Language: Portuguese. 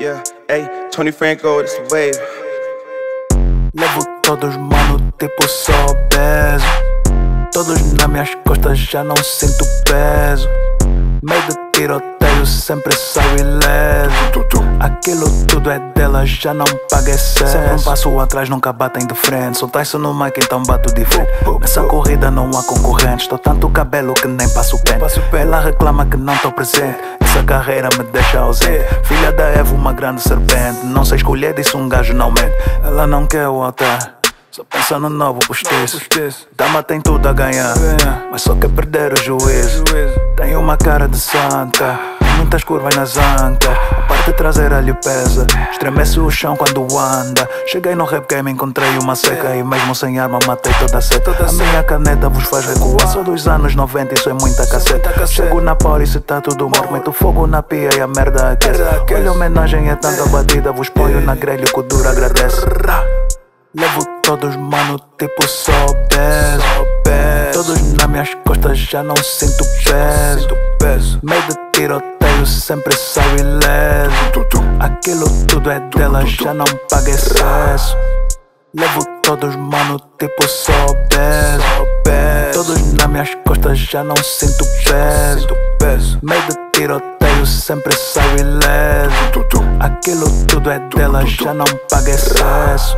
Yeah, hey, Tony Franco, this wave. Levo todos, mano, tipo só peso. Todos nas minhas costas já não sinto peso. Meio de tiroteio sempre saio ileso. Aquilo tudo é dela, já não paga excesso. Sempre um passo atrás, nunca batem de frente. Soltar-se no mic, então bato de frente. Nessa corrida não há concorrentes. Tô tanto cabelo que nem passo o pente. Ela reclama que não tô presente. Essa carreira me deixa ausente. Filha da Eva, uma grande serpente. Não sei escolher, disse um gajo não mente. Ela não quer o altar. Só pensa no novo postiço Dama tem tudo a ganhar Mas só quer perder o juízo Tem uma cara de santa Muitas curvas nas ancas A parte traseira lhe pesa. Estremece o chão quando anda. Cheguei no rap game, encontrei uma seca E mesmo sem arma matei toda a seta. A minha caneta vos faz recuar. Sou dos anos 90, isso é muita caceta. Chego na police, tá tudo morto Meto fogo na pia e a merda aquece. Olha homenagem é tanta batida Vos ponho na grelha que o duro agradece. Levo todos, mano, tipo só. Todos nas minhas costas já não sinto peso. Meio de tiroteio sempre saio ileso. Aquilo tudo é dela, já não paga excesso. Levo todos, mano, tipo só peso. Todos nas minhas costas já não sinto peso. Meio de tiroteio sempre saio ileso. Aquilo tudo é dela, já não paga excesso.